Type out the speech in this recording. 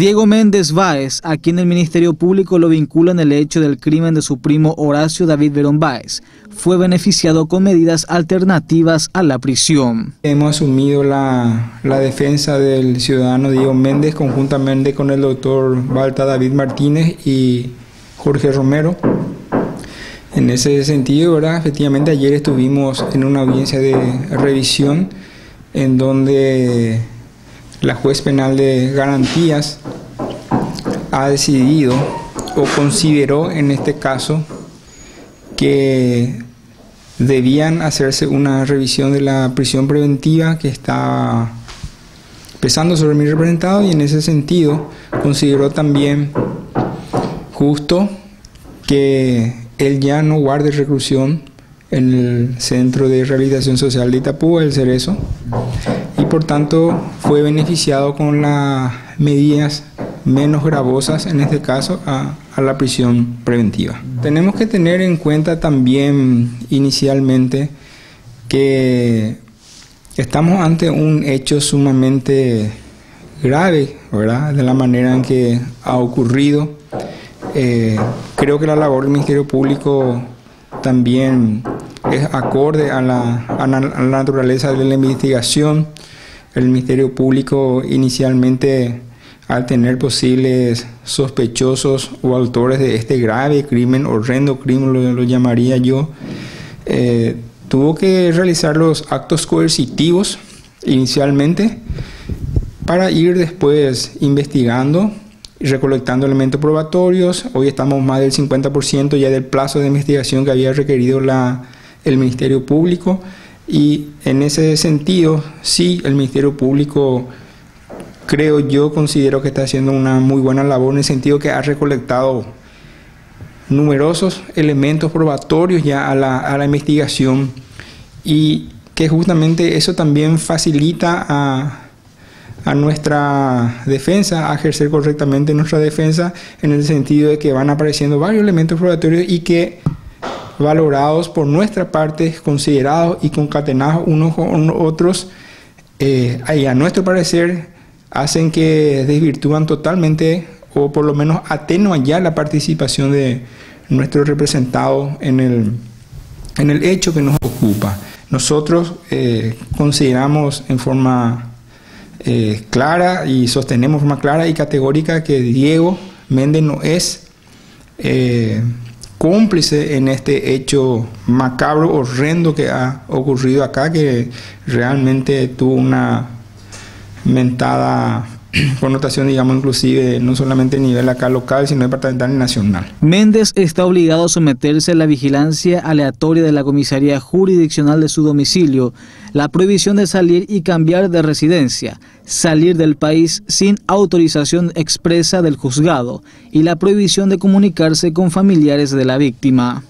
Diego Méndez Báez, a quien el Ministerio Público lo vincula en el hecho del crimen de su primo Horacio David Verón Báez, fue beneficiado con medidas alternativas a la prisión. Hemos asumido la, defensa del ciudadano Diego Méndez conjuntamente con el doctor Balta David Martínez y Jorge Romero. En ese sentido, ¿verdad? efectivamente ayer estuvimos en una audiencia de revisión en donde la juez penal de garantías ha decidido o consideró en este caso que debían hacerse una revisión de la prisión preventiva que está pesando sobre mi representado y en ese sentido consideró también justo que él ya no guarde reclusión el Centro de Rehabilitación Social de Itapú, el Cerezo, y por tanto fue beneficiado con las medidas menos gravosas, en este caso, a, a, la prisión preventiva. Tenemos que tener en cuenta también inicialmente que estamos ante un hecho sumamente grave, ¿verdad? De la manera en que ha ocurrido. Eh, creo que la labor del Ministerio Público también es acorde a la, naturaleza de la investigación. El Ministerio Público inicialmente, al tener posibles sospechosos o autores de este grave crimen, horrendo crimen, lo, lo llamaría yo, eh, tuvo que realizar los actos coercitivos inicialmente para ir después investigando y recolectando elementos probatorios. Hoy estamos más del 50% ya del plazo de investigación que había requerido la, el Ministerio Público y en ese sentido sí el Ministerio Público creo yo considero que está haciendo una muy buena labor en el sentido que ha recolectado numerosos elementos probatorios ya a la, a la investigación y que justamente eso también facilita a, a nuestra defensa, a ejercer correctamente nuestra defensa en el sentido de que van apareciendo varios elementos probatorios y que valorados por nuestra parte, considerados y concatenados unos con otros, eh, a nuestro parecer hacen que desvirtúan totalmente o por lo menos atenuan ya la participación de nuestro representado en el, en el hecho que nos ocupa. Nosotros eh, consideramos en forma eh, clara y sostenemos de forma clara y categórica que Diego Méndez no es eh, cómplice en este hecho macabro, horrendo que ha ocurrido acá, que realmente tuvo una mentada connotación, digamos, inclusive no solamente a nivel acá local, sino departamental y nacional. Méndez está obligado a someterse a la vigilancia aleatoria de la comisaría jurisdiccional de su domicilio, la prohibición de salir y cambiar de residencia, salir del país sin autorización expresa del juzgado y la prohibición de comunicarse con familiares de la víctima.